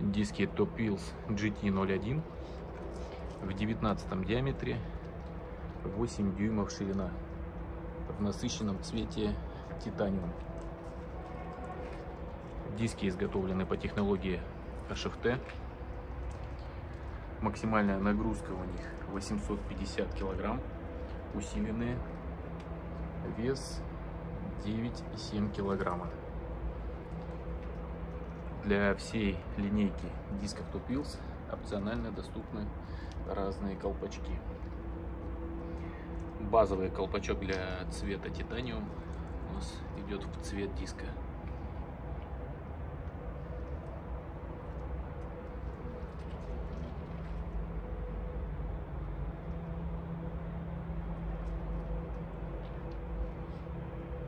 диски Top Wheels GT01 в 19 диаметре 8 дюймов ширина в насыщенном цвете титаниум. Диски изготовлены по технологии HFT максимальная нагрузка у них 850 килограмм. Усиленные. Вес 9,7 килограмма для всей линейки дисков Wheels опционально доступны разные колпачки. Базовый колпачок для цвета титаниум у нас идет в цвет диска